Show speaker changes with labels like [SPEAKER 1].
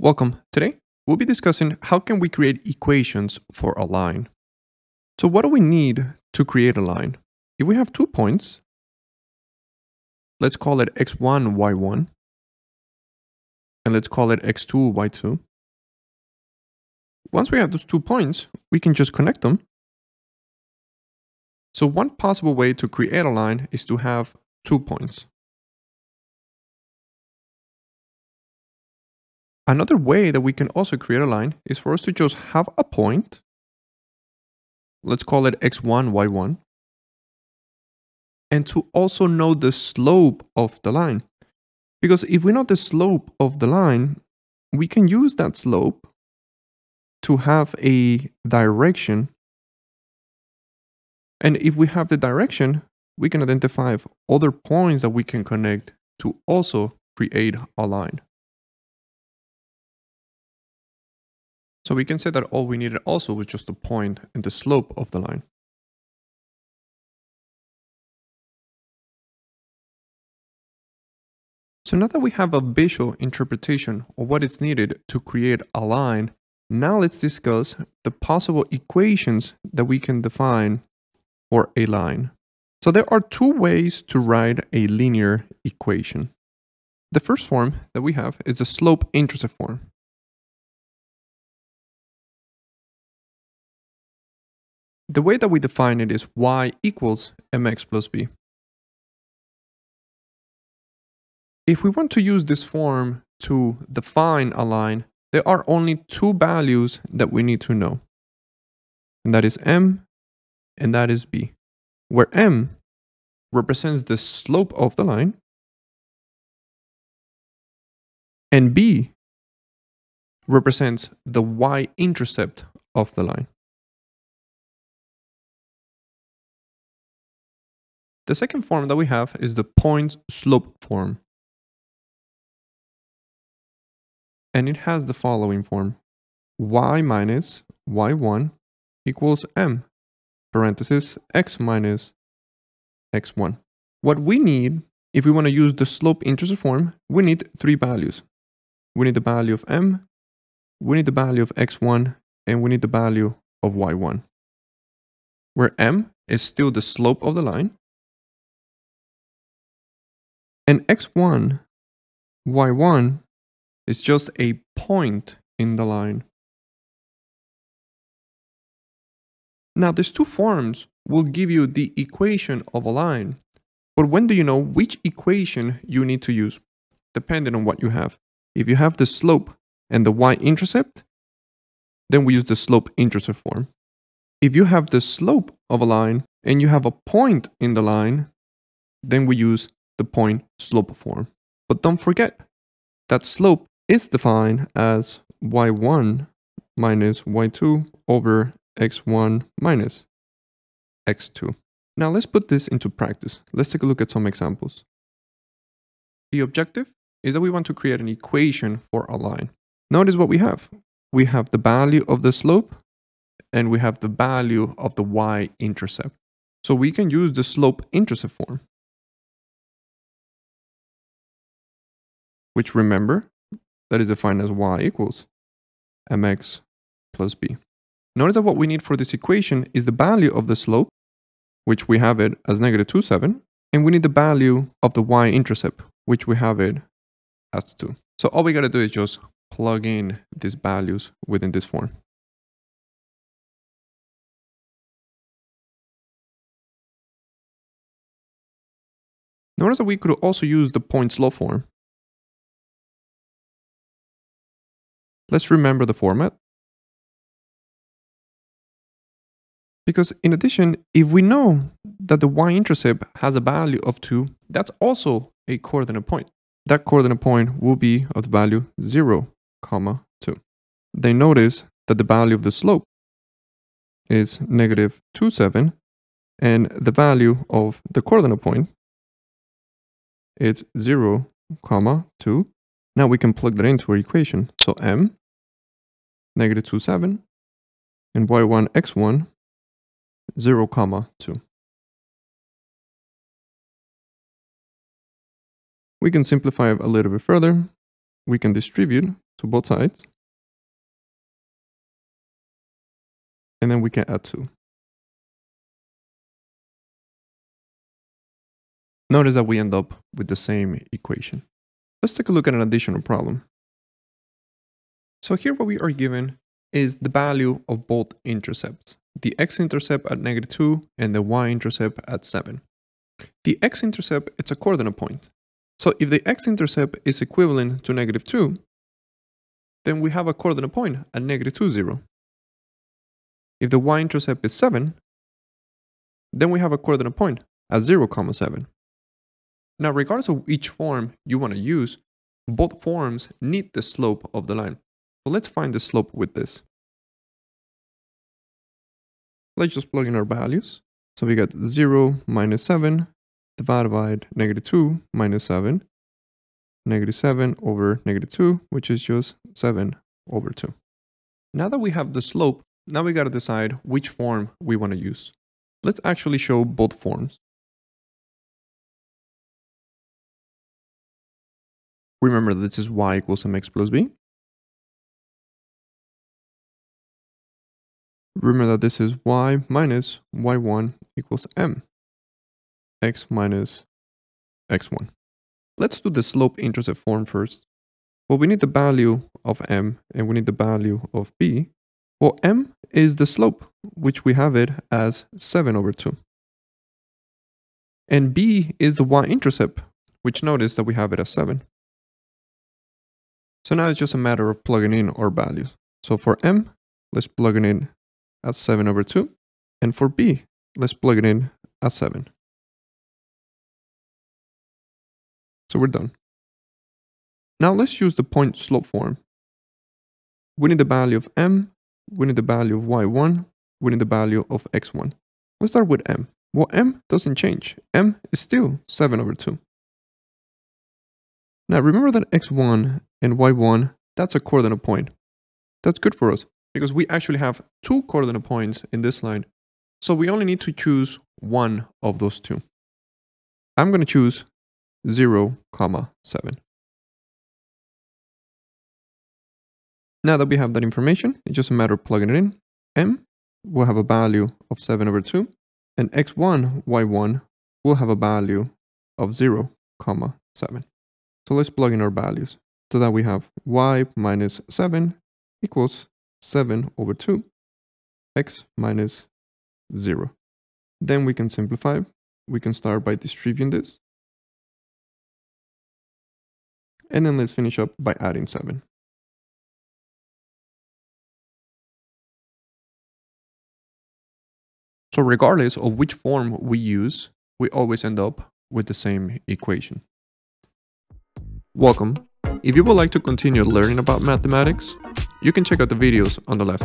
[SPEAKER 1] Welcome. Today, we'll be discussing how can we create equations for a line. So what do we need to create a line? If we have two points, let's call it x1, y1, and let's call it x2, y2. Once we have those two points, we can just connect them. So one possible way to create a line is to have two points. Another way that we can also create a line is for us to just have a point. Let's call it x1, y1. And to also know the slope of the line. Because if we know the slope of the line, we can use that slope to have a direction. And if we have the direction, we can identify other points that we can connect to also create a line. So we can say that all we needed also was just a point and the slope of the line. So now that we have a visual interpretation of what is needed to create a line, now let's discuss the possible equations that we can define for a line. So there are two ways to write a linear equation. The first form that we have is the slope-intercept form. The way that we define it is y equals mx plus b. If we want to use this form to define a line, there are only two values that we need to know. And that is m and that is b, where m represents the slope of the line and b represents the y-intercept of the line. The second form that we have is the point slope form. And it has the following form. y minus y1 equals m, parenthesis x minus x1. What we need, if we want to use the slope intercept form, we need three values. We need the value of m, we need the value of x1, and we need the value of y1. Where m is still the slope of the line, and x1, y1 is just a point in the line. Now, these two forms will give you the equation of a line. But when do you know which equation you need to use? Depending on what you have. If you have the slope and the y-intercept, then we use the slope-intercept form. If you have the slope of a line and you have a point in the line, then we use the point slope form. But don't forget that slope is defined as y1 minus y2 over x1 minus x2. Now let's put this into practice. Let's take a look at some examples. The objective is that we want to create an equation for a line. Notice what we have. We have the value of the slope and we have the value of the y-intercept. So we can use the slope-intercept form. Which remember, that is defined as y equals mx plus b. Notice that what we need for this equation is the value of the slope, which we have it as negative 2, 7, and we need the value of the y-intercept, which we have it as 2. So all we got to do is just plug in these values within this form. Notice that we could also use the point slope form Let's remember the format. Because in addition, if we know that the y-intercept has a value of 2, that's also a coordinate point. That coordinate point will be of the value 0, comma 2. Then notice that the value of the slope is negative 2, 7, and the value of the coordinate point is 0, comma 2. Now we can plug that into our equation. So m negative 2, 7, and y1, x1, 0, comma 2. We can simplify a little bit further. We can distribute to both sides. And then we can add 2. Notice that we end up with the same equation. Let's take a look at an additional problem. So here what we are given is the value of both intercepts, the x-intercept at negative 2 and the y-intercept at 7. The x-intercept, it's a coordinate point. So if the x-intercept is equivalent to negative 2, then we have a coordinate point at negative 2, 0. If the y-intercept is 7, then we have a coordinate point at 0, comma 7. Now, regardless of which form you want to use, both forms need the slope of the line. So let's find the slope with this. Let's just plug in our values. So we got 0 minus 7 divided by negative 2 minus 7, negative 7 over negative 2, which is just 7 over 2. Now that we have the slope, now we got to decide which form we want to use. Let's actually show both forms. Remember that this is y equals mx plus b. Remember that this is y minus y1 equals m. x minus x1. Let's do the slope-intercept form first. Well, we need the value of m and we need the value of b. Well, m is the slope, which we have it as 7 over 2. And b is the y-intercept, which notice that we have it as 7. So now it's just a matter of plugging in our values. So for m, let's plug it in as 7 over 2. And for b, let's plug it in as 7. So we're done. Now let's use the point slope form. We need the value of m, we need the value of y1, we need the value of x1. Let's start with m. Well, m doesn't change. m is still 7 over 2. Now remember that x1 and y1, that's a coordinate point. That's good for us because we actually have two coordinate points in this line. So we only need to choose one of those two. I'm going to choose 0, comma 7. Now that we have that information, it's just a matter of plugging it in. m will have a value of 7 over 2, and x1, y1 will have a value of 0, comma 7. So let's plug in our values. So that we have y minus 7 equals 7 over 2, x minus 0. Then we can simplify. We can start by distributing this. And then let's finish up by adding 7. So regardless of which form we use, we always end up with the same equation. Welcome. If you would like to continue learning about mathematics, you can check out the videos on the left.